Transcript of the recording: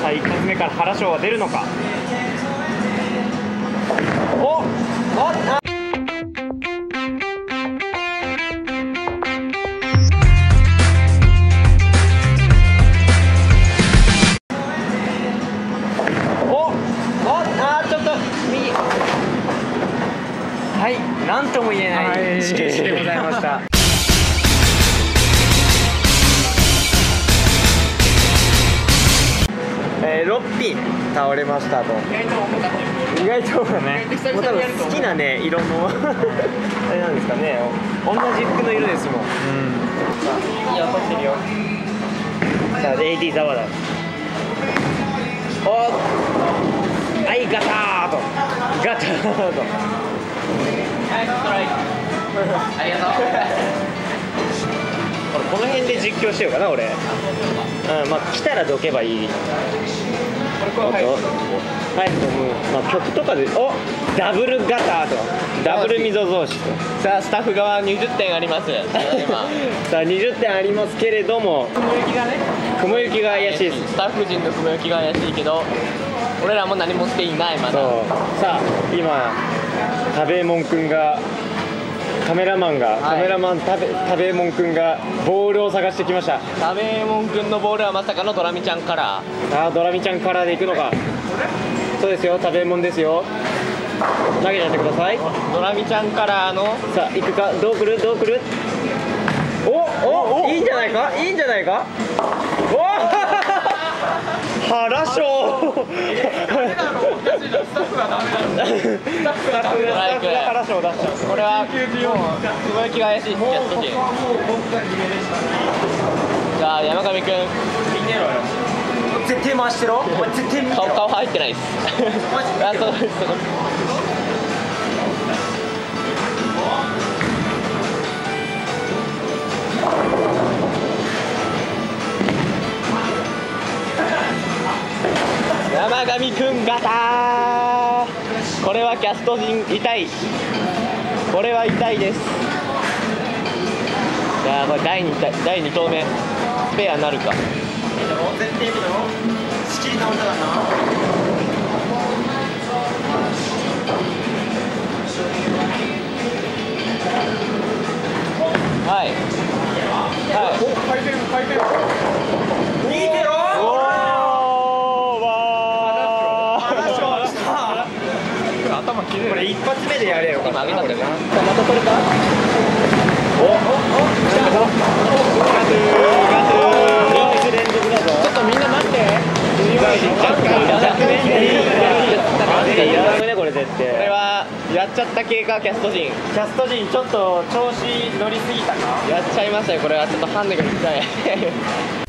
さあ一発目から原賞は出るのか。おおあ。おおあーちょっと右。はいなんとも言えなはいい始球式でございました6品倒れましたと。意外とねもう多分好きなね色の。あれなんですかね。同じ服の色ですもん、さあいいよ取ってるよさあ AD ザワだ。おはいガターと。ガターと。ありがとうで実況しようかな俺。うんまあ来たらどけばいい。はい、まあ、曲とかでおダブルガターと。ダブル溝増しと。さあスタッフ側20点あります。今 さあ20点ありますけれども。雲行きがね。雲行きが怪しい。ですスタッフ陣の雲行きが怪しいけど俺らも何もしていないまだ。そう。さあ今食べもんくんがカメラマンが、はい。カメラマン食べ食べもんくんがボールを探してきました。食べもんくんのボールはまさかのドラミちゃんから。さあドラミちゃんカラーでいくのか。そうですよ食べもんですよ。投げちゃってください。ドラミちゃんからの。さあ行くか。どう来る？どう来る？おおいいんじゃないかいいんじゃないかお原賞スタッフが原賞を出しちゃうこれはもう雲行きが怪しいキャスト陣じゃあ山上くん。絶対回してろ。お前絶対見てろ。顔顔入ってないです。あそう山上くんガタこれはキャスト陣痛い。これは痛いです。じゃあこれ第 2, 第2投目スペアなるか。絶対見ろ仕切り直したからなはい。はい。見これ一発目でやれよ。たなまた取れたおおお来たぞガツガツ2連続だぞちょっとみんな待ってこれ絶こ対れはやっちゃった系かキャスト陣キャスト陣ちょっと調子乗りすぎたかやっちゃいましたよこれはちょっとハンデが痛い